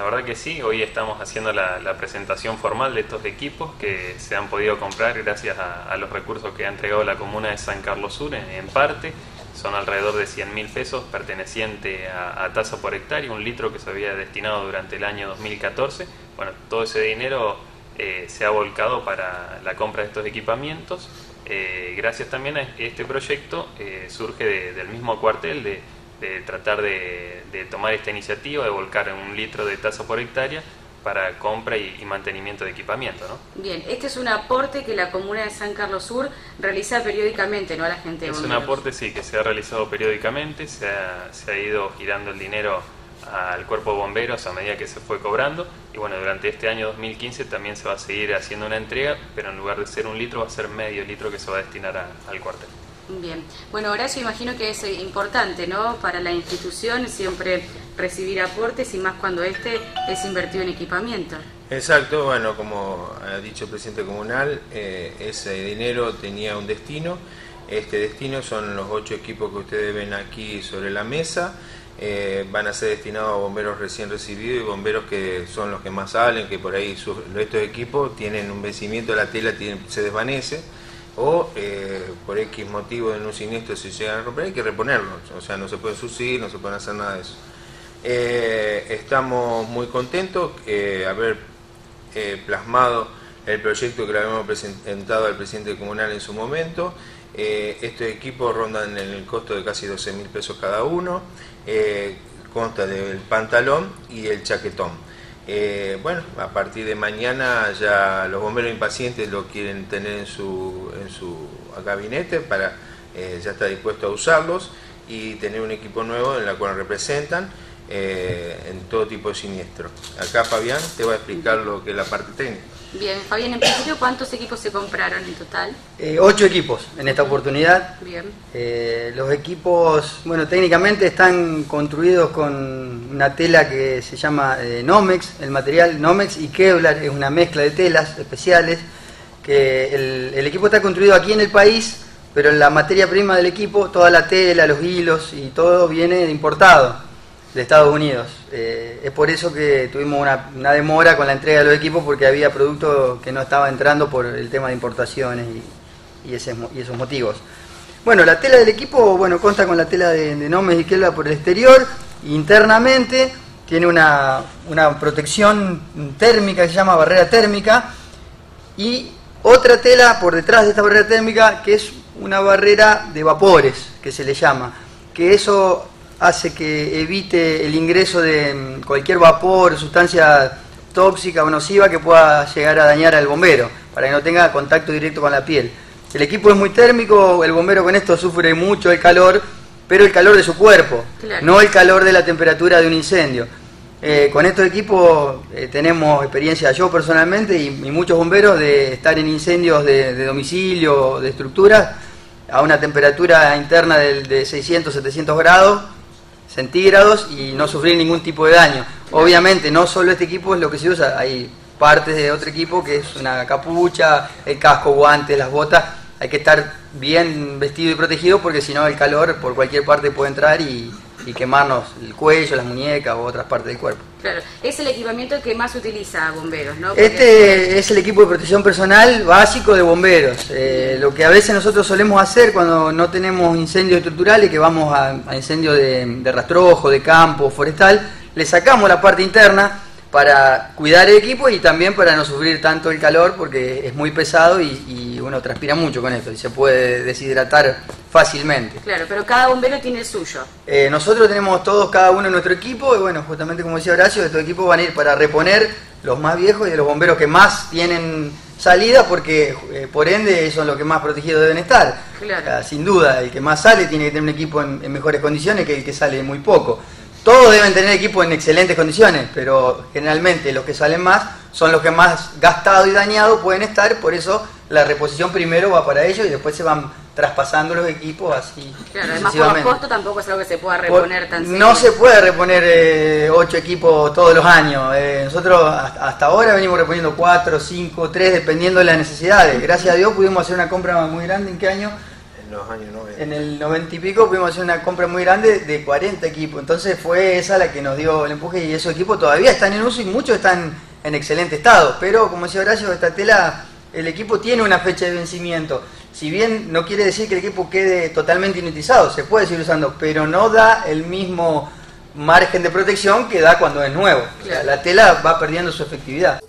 La verdad que sí, hoy estamos haciendo la, presentación formal de estos equipos que se han podido comprar gracias a, los recursos que ha entregado la comuna de San Carlos Sur en, parte. Son alrededor de 100 mil pesos perteneciente a, tasa por hectárea, un litro que se había destinado durante el año 2014. Bueno, todo ese dinero eh, se ha volcado para la compra de estos equipamientos. Eh, gracias también a este proyecto eh, surge del mismo cuartel de de tratar de, tomar esta iniciativa, de volcar un litro de tasa por hectárea para compra y, mantenimiento de equipamiento. ¿no? Bien, este es un aporte que la Comuna de San Carlos Sur realiza periódicamente, ¿no? A la gente Es un aporte, sí, que se ha realizado periódicamente, se ha, se ha ido girando el dinero al cuerpo de bomberos a medida que se fue cobrando y bueno, durante este año 2015 también se va a seguir haciendo una entrega, pero en lugar de ser un litro va a ser medio litro que se va a destinar al cuartel. Bien, bueno Horacio, imagino que es eh, importante ¿no? para la institución siempre recibir aportes y más cuando este es invertido en equipamiento. Exacto, bueno, como ha dicho el presidente comunal, eh, ese dinero tenía un destino. Este destino son los ocho equipos que ustedes ven aquí sobre la mesa. Eh, van a ser destinados a bomberos recién recibidos y bomberos que son los que más salen, que por ahí estos equipos tienen un vencimiento, la tela se desvanece o eh, por X motivo en un siniestro si llegan a romper hay que reponerlos, o sea, no se puede subir, no se puede hacer nada de eso. Eh, estamos muy contentos de haber eh, plasmado el proyecto que le habíamos presentado al presidente comunal en su momento. estos equipos rondan en el costo de casi 12 mil pesos cada uno, consta del pantalón y el chaquetón. Eh, bueno, a partir de mañana ya los bomberos impacientes lo quieren tener en su, en su gabinete para eh, ya está dispuesto a usarlos y tener un equipo nuevo en el cual representan eh, en todo tipo de siniestro. Acá Fabián te va a explicar lo que es la parte técnica. Bien, Fabián, en principio, ¿cuántos equipos se compraron en total? Eh, ocho equipos en esta oportunidad. Bien. Eh, los equipos, bueno, técnicamente están construidos con una tela que se llama eh, Nomex, el material Nomex y Kevlar, es una mezcla de telas especiales, que el, el equipo está construido aquí en el país, pero la materia prima del equipo, toda la tela, los hilos y todo viene importado de Estados Unidos. Eh, es por eso que tuvimos una, demora con la entrega de los equipos porque había productos que no estaba entrando por el tema de importaciones y, esos motivos. Bueno, la tela del equipo, bueno, consta con la tela de, de Nomes y Kelva por el exterior, internamente tiene una, una protección térmica que se llama barrera térmica y otra tela por detrás de esta barrera térmica que es una barrera de vapores, que se le llama, que eso hace que evite el ingreso de mm, cualquier vapor, sustancia tóxica o nociva que pueda llegar a dañar al bombero, para que no tenga contacto directo con la piel. El equipo es muy térmico, el bombero con esto sufre mucho el calor, pero el calor de su cuerpo, no el calor de la temperatura de un incendio. Eh, con estos equipos eh, tenemos experiencia yo personalmente y, muchos bomberos de estar en incendios de, de domicilio, de estructuras, a una temperatura interna de, de 600, 700 grados, centígrados y no sufrir ningún tipo de daño. Obviamente, no solo este equipo es lo que se usa, hay partes de otro equipo que es una capucha, el casco, guantes, las botas. Hay que estar bien vestido y protegido porque si no el calor por cualquier parte puede entrar y, y quemarnos el cuello, las muñecas u otras partes del cuerpo. Claro, es el equipamiento que más utiliza bomberos, ¿no? Este es el equipo de protección personal básico de bomberos. Eh, lo que a veces nosotros solemos hacer cuando no tenemos incendios estructurales, que vamos a, a incendios de, de rastrojo, de campo, forestal, le sacamos la parte interna para cuidar el equipo y también para no sufrir tanto el calor porque es muy pesado y, uno transpira mucho con esto y se puede deshidratar fácilmente. Claro, pero cada bombero tiene el suyo. Eh, nosotros tenemos todos, cada uno en nuestro equipo y bueno, justamente como decía Horacio, estos equipos van a ir para reponer los más viejos y de los bomberos que más tienen salida porque eh, por ende son los que más protegidos deben estar. Claro. sin duda, el que más sale tiene que tener un equipo en mejores condiciones que el que sale muy poco. Todos deben tener equipo en excelentes condiciones, pero generalmente los que salen más son los que más gastados y dañados pueden estar, por eso la reposición primero va para ellos y después se van traspasando los equipos así. Claro, además por costo tampoco es algo que se pueda reponer tan No se puede reponer eh, ocho equipos todos los años. Eh, nosotros hasta ahora venimos reponiendo cuatro, cinco, tres, dependiendo de las necesidades. Gracias a Dios pudimos hacer una compra muy grande. ¿En qué año? Los años 90. En el 90 y pico pudimos hacer una compra muy grande de 40 equipos, entonces fue esa la que nos dio el empuje y esos equipos todavía están en uso y muchos están en excelente estado, pero como decía Horacio, esta tela, el equipo tiene una fecha de vencimiento. Si bien no quiere decir que el equipo quede totalmente inutilizado, se puede seguir usando, pero no da el mismo margen de protección que da cuando es nuevo. O sea, la tela va perdiendo su efectividad.